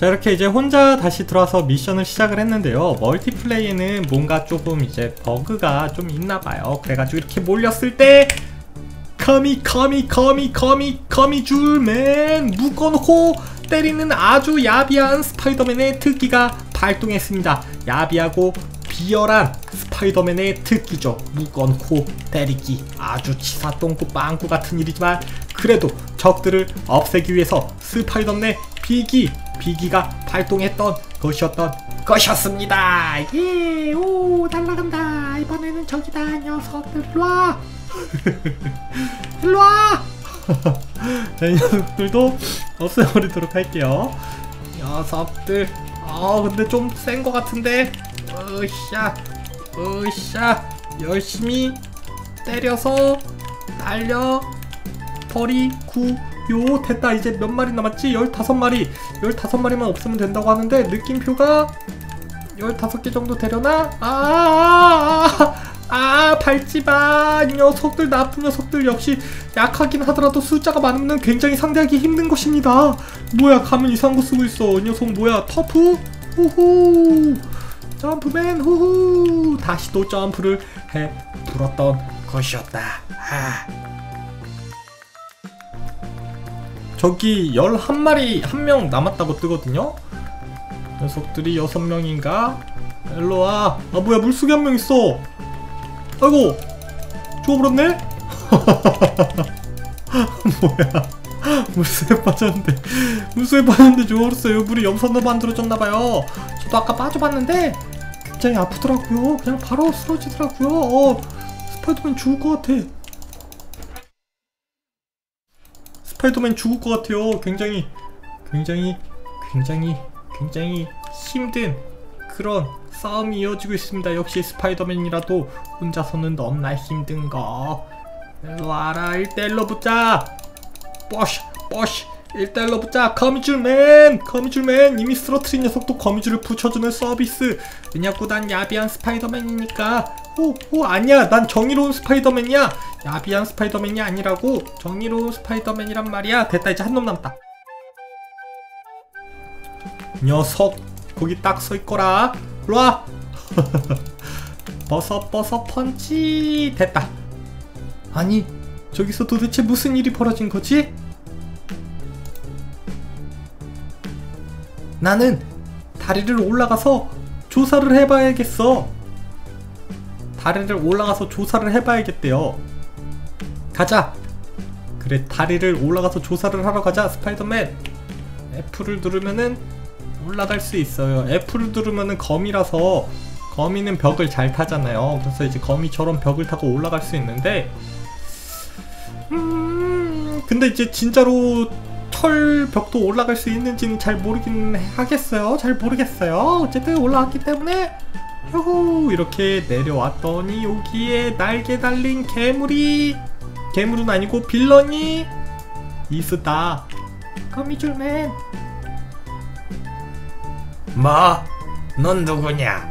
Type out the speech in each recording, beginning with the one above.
자 이렇게 이제 혼자 다시 들어와서 미션을 시작을 했는데요. 멀티플레이에는 뭔가 조금 이제 버그가 좀 있나봐요. 그래가지고 이렇게 몰렸을 때 거미 거미 거미 거미 거미 줄맨 묶어놓고 때리는 아주 야비한 스파이더맨의 특기가 발동했습니다. 야비하고 비열한 스파이더맨의 특기죠. 묶어놓고 때리기. 아주 치사똥구 빵꾸 같은 일이지만 그래도 적들을 없애기 위해서 스파이더맨의 비기 비기가 발동했던 것이었던 것이었습니다. 예, 오 날라간다. 이번에는 저기다 녀석들 일로와. 일로와. 자, 이 녀석들도 없애버리도록 할게요. 녀석들. 아 근데 좀 센 것 같은데. 으쌰 으쌰. 열심히 때려서 날려 버리구 요 됐다. 이제 몇 마리 남았지? 15마리. 15마리만 없으면 된다고 하는데 느낌표가 15개 정도 되려나? 아, 아, 아, 아 밟지마. 녀석들 나쁜 녀석들 역시 약하긴 하더라도 숫자가 많으면 굉장히 상대하기 힘든 것입니다. 뭐야 가면 이상한 거 쓰고 있어. 이 녀석 뭐야? 터프? 후후. 점프맨 후후. 다시 또 점프를 해. 불었던 것이었다. 아. 저기 11마리 한 명 남았다고 뜨거든요. 녀석들이 6명인가? 일로와. 아 뭐야 물속에 한 명 있어. 아이고 죽어버렸네? 뭐야? 물속에 빠졌는데 물속에 빠졌는데 죽어버렸어요. 물이 염산으로 만들어졌나봐요. 저도 아까 빠져봤는데 굉장히 아프더라고요. 그냥 바로 쓰러지더라고요. 어 스파이더맨 죽을 것 같아 스파이더맨 죽을 것 같아요. 굉장히 굉장히 굉장히 굉장히 힘든 그런 싸움이 이어지고 있습니다. 역시 스파이더맨이라도 혼자서는 너무나 힘든 거. 일로 와라 1대1로 붙자. 뽀시 뽀시 1대1로 붙자 거미줄맨! 거미줄맨! 이미 쓰러트린 녀석도 거미줄을 붙여주는 서비스! 왜냐고 난 야비한 스파이더맨이니까! 오, 오 아니야! 난 정의로운 스파이더맨이야! 야비한 스파이더맨이 아니라고! 정의로운 스파이더맨이란 말이야! 됐다 이제 한 놈 남았다! 녀석 거기 딱 서있거라! 일로와! 버섯 버섯 펀치! 됐다! 아니 저기서 도대체 무슨 일이 벌어진 거지? 나는 다리를 올라가서 조사를 해봐야겠어. 다리를 올라가서 조사를 해봐야겠대요. 가자. 그래 다리를 올라가서 조사를 하러 가자 스파이더맨. F를 누르면은 올라갈 수 있어요. F를 누르면은 거미라서 거미는 벽을 잘 타잖아요. 그래서 이제 거미처럼 벽을 타고 올라갈 수 있는데 음 근데 이제 진짜로 철 벽도 올라갈 수 있는지는 잘 모르긴 하겠어요 잘 모르겠어요 어쨌든 올라왔기 때문에 휴후 이렇게 내려왔더니 여기에 날개 달린 괴물이 괴물은 아니고 빌런이 있었다 거미줄맨 뭐? 넌 누구냐?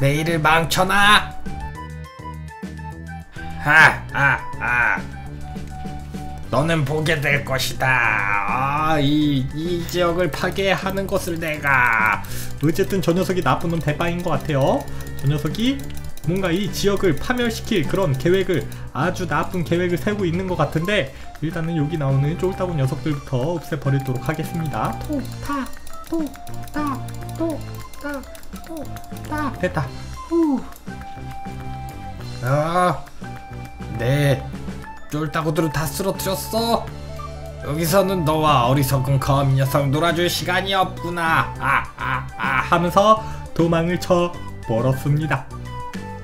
내 일을 망쳐놔? 하하하 너는 보게 될 것이다. 아, 이, 이 지역을 파괴하는 것을 내가. 어쨌든 저 녀석이 나쁜 놈 대바인 것 같아요. 저 녀석이 뭔가 이 지역을 파멸시킬 그런 계획을 아주 나쁜 계획을 세우고 있는 것 같은데 일단은 여기 나오는 쫄따구 녀석들부터 없애버리도록 하겠습니다. 톡탁 톡탁 톡탁 톡탁 됐다. 후. 어? 네 쫄따구들을 다 쓰러뜨렸어? 여기서는 너와 어리석은 거미 녀석 놀아줄 시간이 없구나. 아아아 아, 하면서 도망을 쳐 벌었습니다.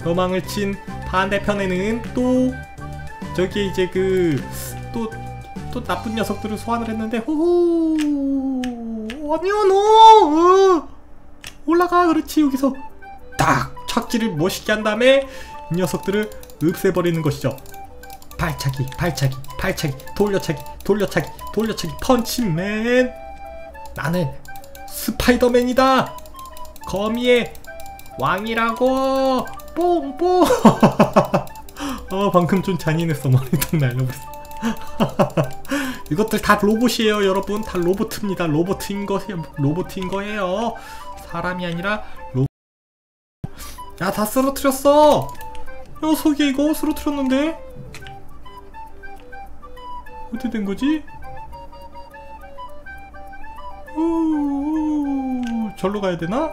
도망을 친 반대편에는 또 저기 이제 그또또 나쁜 녀석들을 소환을 했는데 호호! 아니야 너 어. 올라가! 그렇지 여기서. 딱! 착지를 멋있게 한 다음에 이 녀석들을 없애버리는 것이죠 발차기 발차기 발차기 돌려차기 돌려차기 돌려차기 펀치맨. 나는 스파이더맨이다. 거미의 왕이라고. 뽕뽕. 어 방금 좀 잔인했어. 머리통 날려버렸어. 이것들 다 로봇이에요 여러분. 다 로봇입니다. 로봇인 거 로봇인 거예요. 사람이 아니라 로봇 야다 쓰러뜨렸어. 녀석이 이거 쓰러뜨렸는데 어떻게 된 거지? 우 절로 가야 되나?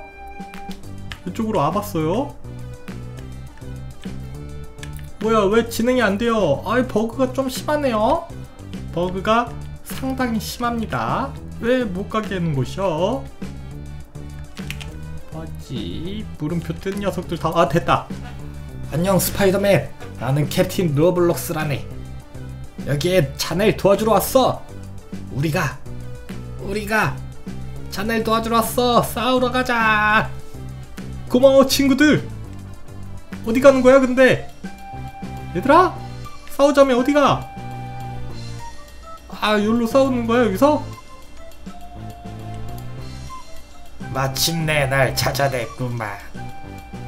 이쪽으로 와봤어요. 뭐야 왜 진행이 안 돼요? 아이 버그가 좀 심하네요. 버그가 상당히 심합니다. 왜 못 가게 하는 곳이요? 뭐지? 물음표 뜬 녀석들 다 아 됐다. 안녕 스파이더맨. 나는 캡틴 로블록스라네 여기에 자넬 도와주러 왔어. 우리가 우리가 자넬 도와주러 왔어. 싸우러 가자. 고마워 친구들. 어디 가는 거야 근데? 얘들아 싸우자면 어디가? 아 여기로 싸우는 거야 여기서? 마침내 날 찾아냈구만.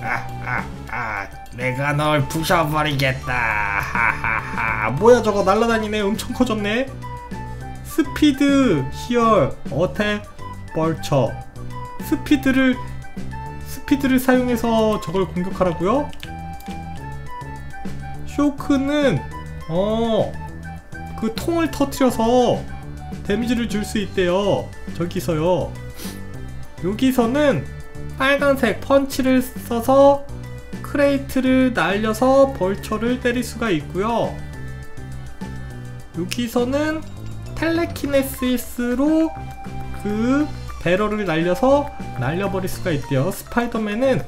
아 아 아 아, 내가 널 부셔버리겠다. 하하하. 아 뭐야 저거 날라다니네. 엄청 커졌네. speed here attack Vulture. 스피드를 스피드를 사용해서 저걸 공격하라고요? 쇼크는 어 그 통을 터트려서 데미지를 줄 수 있대요. 저기서요. 여기서는 빨간색 펀치를 써서 crate를 날려서 벌처를 때릴 수가 있고요. 여기서는 telekinesis로 그 barrel을 날려서 날려버릴 수가 있대요. 스파이더맨은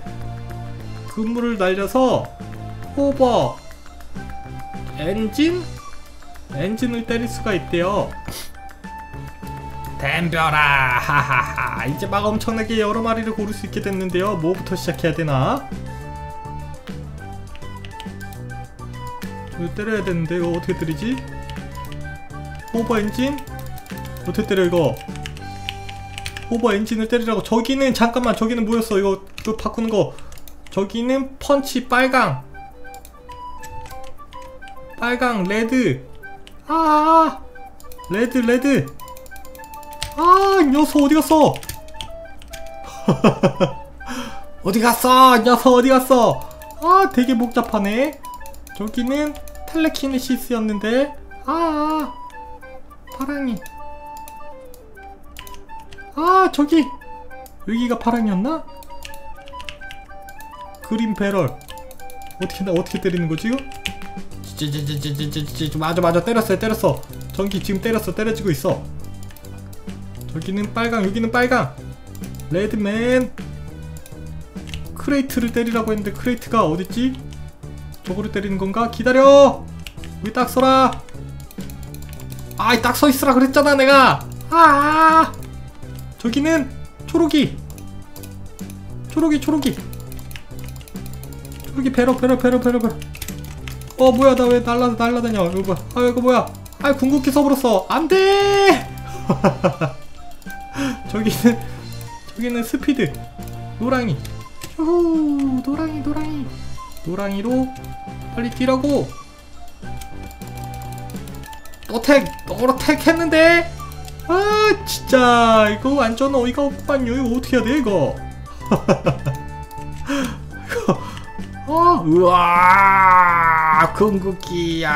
그물을 날려서 hover 엔진? 엔진을 때릴 수가 있대요. 댐벼라! 하하하! 이제 막 엄청나게 여러 마리를 고를 수 있게 됐는데요. 뭐부터 시작해야 되나? 이거 때려야 되는데 이거 어떻게 때리지? 호버 엔진? 어떻게 때려 이거? 호버 엔진을 때리라고. 저기는 잠깐만 저기는 뭐였어. 이거 또 바꾸는 거. 저기는 펀치 빨강. 빨강 red. 아 red red. 아 녀석 어디 갔어? 어디 갔어? 녀석 어디 갔어? 아 되게 복잡하네. 저기는 telekinesis였는데. 아 파랑이. 아 저기. 여기가 파랑이었나? green barrel. 어떻게 나 어떻게 때리는 거지? 찌찌찌찌찌찌찌 맞아 맞아. 때렸어요 때렸어. 전기 지금 때렸어 때려지고 있어. 저기는 빨강 여기는 빨강. red man. crate를 때리라고 했는데 crate가 어딨지? 저거를 때리는 건가? 기다려! 여기 딱 서라! 아이 딱 서 있으라 그랬잖아 내가! 아! 저기는 초록이! 초록이 초록이! 초록이 barrel barrel barrel barrel barrel 어 뭐야 나 왜 날라 날라다녀 이거 뭐야 아 이거 뭐야 아 궁극기 써버렸어 안돼 저기는 저기는 스피드 노랑이 후 노랑이 노랑이 노랑이로 빨리 뛰라고 또택 너로 택 했는데 아 진짜 이거 완전 어이가 없구만요 이거 어떻게 해야 돼 이거? 어 우와 궁극기야.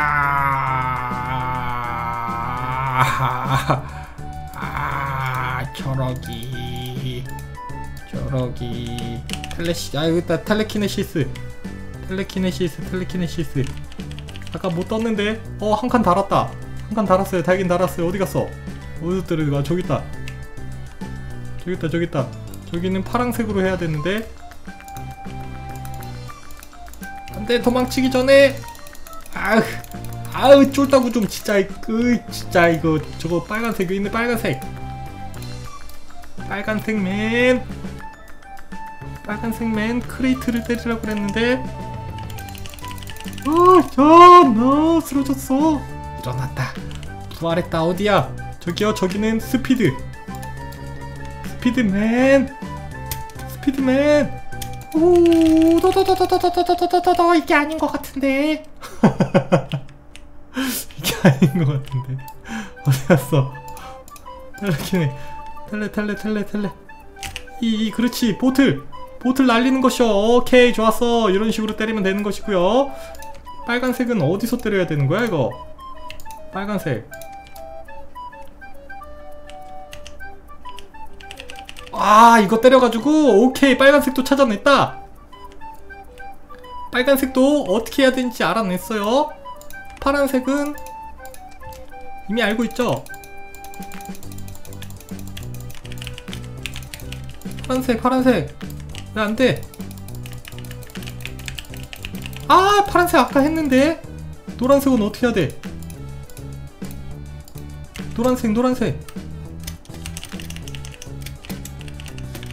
아 저러기 저러기. 텔레시 아 여기 있다 텔레키네시스 텔레키네시스 텔레키네시스. 아까 못 떴는데? 어 한 칸 달았다. 한 칸 달았어요. 달긴 달았어요. 어디 갔어? 어디서 때려 아 저기 있다. 저기 있다 저기 있다. 저기는 파랑색으로 해야 되는데. 안돼 도망치기 전에. 아으 아으 쫄다고 좀 진짜 그 진짜 이거 저거 빨간색 여기 있는 빨간색. 빨간색 man. 빨간색 man crate를 때리라고 그랬는데 어참나 쓰러졌어 일어났다 부활했다 어디야 저기요 저기는 스피드 speed man speed man 오 도도도도도도도도도도 이게 아닌 것 같은데 이게 아닌 것 같은데 어디 갔어 텔레키네 텔레 텔레 텔레 텔레 이, 이 그렇지 보틀 보틀 날리는 것이요 오케이 좋았어 이런 식으로 때리면 되는 것이고요 빨간색은 어디서 때려야 되는 거야 이거? 빨간색. 아 이거 때려가지고 오케이 빨간색도 찾아냈다. 빨간색도 어떻게 해야 되는지 알아냈어요. 파란색은 이미 알고 있죠? 파란색 파란색. 왜 안돼 아 파란색 아까 했는데. 노란색은 어떻게 해야 돼? 노란색 노란색.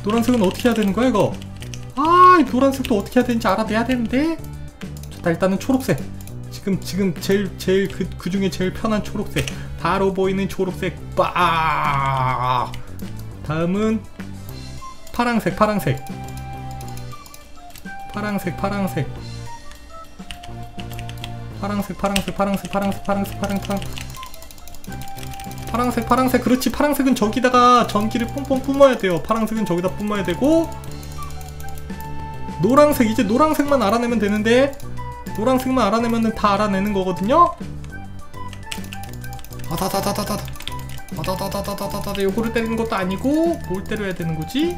노란색은 어떻게 해야 되는 거야 이거? 아 노란색도 어떻게 해야 되는지 알아내야 되는데. 좋다 일단은 초록색. 지금 지금 제일 제일 그, 그 중에 제일 편한 초록색. 바로 보이는 초록색. 빠! 다음은 파랑색 파랑색. 파랑색 파랑색 파랑색 파랑색 파랑색 파랑색 파랑색 파랑색 파랑색 파랑색 그렇지 파랑색은 저기다가 전기를 뽕뽕 뿜어야 돼요 파랑색은 저기다 뿜어야 되고 노랑색 이제 노랑색만 알아내면 되는데 노랑색만 알아내면 다 알아내는 거거든요 아다다다다다다 아다다다다다다다 요거를 때리는 것도 아니고 뭘 때려야 되는 거지?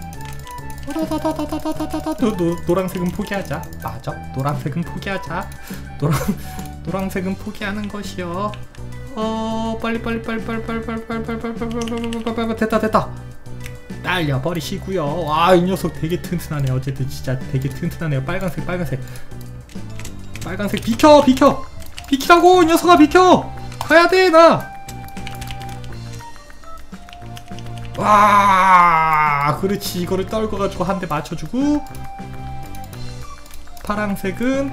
노, 노, 노랑색은 포기하자 맞아 노랑색은 포기하자 노랑 노랑색은 포기하는 것이요 어 빨리 빨리 빨리 빨리 빨리 빨리 빨리 빨리 빨리 빨리 빨리 빨리 빨리 됐다 됐다 날려버리시고요 와이 녀석 되게 튼튼하네 어쨌든 진짜 되게 튼튼하네요 빨간색 빨간색 빨간색 비켜 비켜 비키라고 이 녀석아 비켜 가야 돼 나 와, 그렇지. 이거를 떨궈가지고 한 대 맞춰주고. 파랑색은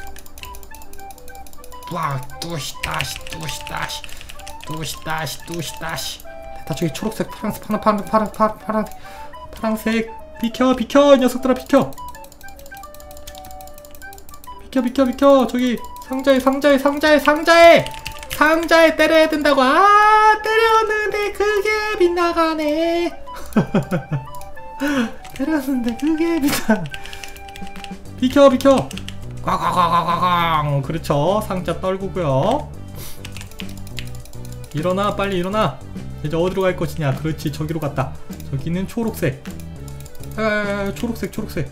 뚜시 따시 뚜시 따시 뚜시 따시 뚜시 따시. 다 저기 초록색 파란색 파란 파란 파란 파란 파란 파란색. 비켜 비켜 이 녀석들아 비켜. 비켜 비켜 비켜. 저기 상자에 상자에 상자에 상자에 상자에 때려야 된다고. 아 때렸는데 그게 빗나가네. 때렸는데 그게 빗나. 비켜 비켜 꽉꽉꽉꽉꽉 그렇죠. 상자 떨구고요. 일어나 빨리 일어나. 이제 어디로 갈 것이냐? 그렇지 저기로 갔다. 저기는 초록색. 아, 초록색 초록색.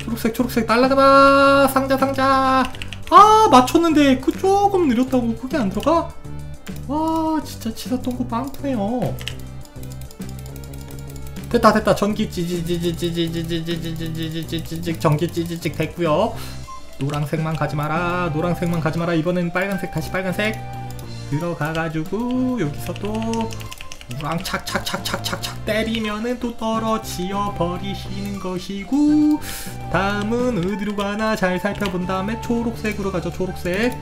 초록색 초록색. 날라가다 상자 상자. 아 맞췄는데 그 조금 느렸다고 그게 안 들어가? 와 진짜 치사 똥꼬 빵꾸네요 됐다 됐다. 전기 찌지지지지지지지지지지지지지지 전기 찌지직 됐고요 노랑색만 가지 마라 노랑색만 가지 마라 이번엔 빨간색 다시 빨간색 들어가가지고 여기서 또 우랑 착착착착착착 때리면은 또 떨어지어 버리시는 것이고 다음은 어디로 가나 잘 살펴본 다음에 초록색으로 가죠 초록색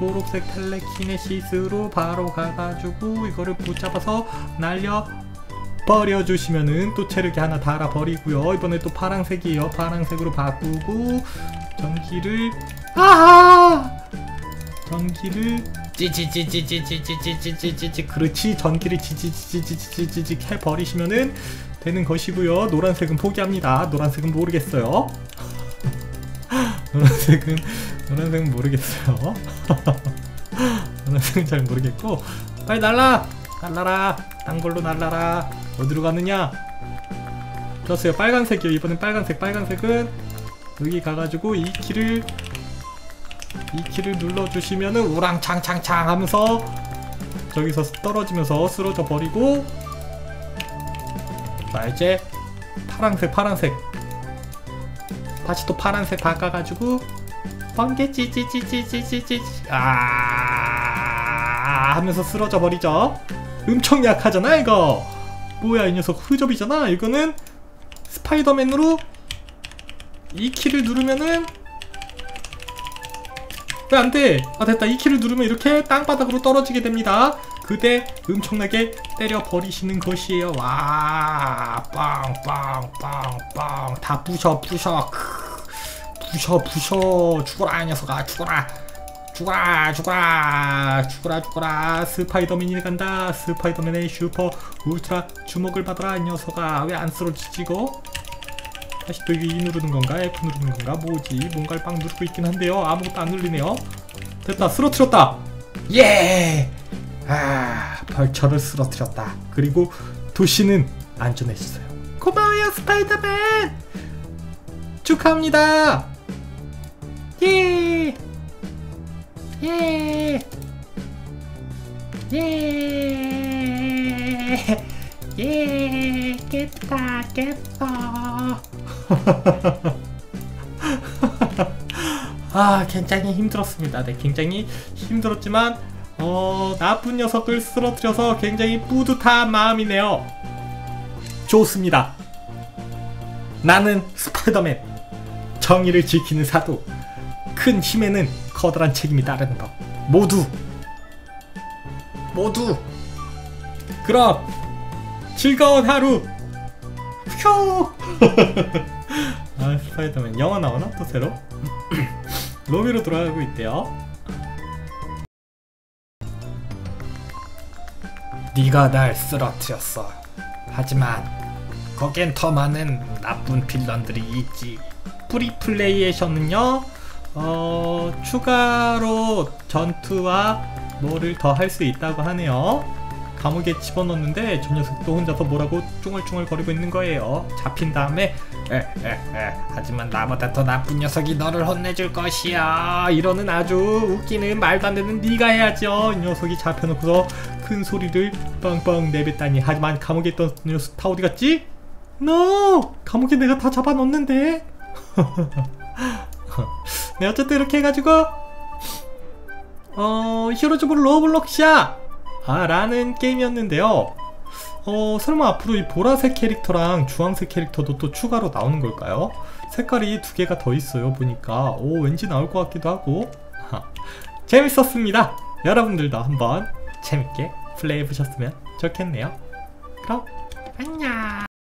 초록색 telekinesis로 바로 가가지고 이거를 붙잡아서 날려 버려주시면은 또 체력이 하나 달아버리고요. 이번에 또 파랑색이에요. 파랑색으로 바꾸고 전기를 아하! 전기를 찌찌찌찌찌찌찌찌찌찌찌 그렇지. 전기를 찌찌찌찌찌찌찌 해버리시면은 되는 것이고요. 노란색은 포기합니다. 노란색은 모르겠어요. 노란색은 노란색은 모르겠어요. 노란색은 잘 모르겠고 빨리 날라 날라라. 딴 걸로 날라라. 어디로 가느냐? 좋았어요. 빨간색이요. 이번엔 빨간색 빨간색은 여기 가가지고 이 키를 이 키를 눌러주시면은 우랑창창창 하면서 저기서 떨어지면서 쓰러져 버리고 자 이제 파란색 파란색. 다시 또 파란색 바꿔가지고 번개 찌찌찌찌찌찌찌. 아 하면서 쓰러져 버리죠 엄청 약하잖아 이거. 뭐야 이 녀석 흐접이잖아. 이거는 스파이더맨으로 이 키를 누르면은 왜 안돼? 아 됐다. 이 키를 누르면 이렇게 땅바닥으로 떨어지게 됩니다. 그때 엄청나게 때려 버리시는 것이에요. 와 빵빵빵빵. 다 부셔 부셔. 크. 부셔 부셔. 죽어라 이 녀석아. 죽어라 죽어라 죽어라 죽어라 죽어라. 스파이더맨이 간다. 스파이더맨의 슈퍼 울트라 주먹을 받아라 이 녀석아. 왜 안 쓰러지지 이거 다시 또 이게 E 누르는 건가? F 누르는 건가? 뭐지? 뭔가를 빵 누르고 있긴 한데요. 아무것도 안 눌리네요. 됐다 쓰러뜨렸다. 예! 아 벌처를 쓰러뜨렸다. 그리고 도시는 안전해졌어요. 고마워요 스파이더맨! 축하합니다! 예! 예! 예! 예! 깼다 깼어 아 굉장히 힘들었습니다 네 굉장히 힘들었지만 어 나쁜 녀석을 쓰러뜨려서 굉장히 뿌듯한 마음이네요 좋습니다 나는 스파이더맨 정의를 지키는 사도 큰 힘에는 커다란 책임이 따르는 법. 모두. 모두. 그럼 즐거운 하루. 휴 아 스파이더맨 영화 나오나? 또 새로? 로비로 돌아가고 있대요. 네가 날 쓰러뜨렸어. 하지만 거기엔 더 많은 나쁜 빌런들이 있지. 프리플레이에서는요 어 추가로 전투와 뭐를 더 할 수 있다고 하네요. 감옥에 집어넣는데 저 녀석도 혼자서 뭐라고 쫑얼쫑얼 거리고 있는 거예요. 잡힌 다음에 에 에 에 하지만 나보다 더 나쁜 녀석이 너를 혼내줄 것이야. 이러는 아주 웃기는 말도 안 되는 네가 해야죠. 이 녀석이 잡혀놓고서 큰 소리를 빵빵 내뱉다니. 하지만 감옥에 있던 녀석 다 어디 갔지? NO! 감옥에 내가 다 잡아놓는데 네 어쨌든 이렇게 해가지고 어 Heroes of Robloxia! 아 라는 게임이었는데요. 어 설마 앞으로 이 보라색 캐릭터랑 주황색 캐릭터도 또 추가로 나오는 걸까요? 색깔이 두 개가 더 있어요 보니까. 오 왠지 나올 것 같기도 하고. 하, 재밌었습니다. 여러분들도 한번 재밌게 플레이해 보셨으면 좋겠네요. 그럼 안녕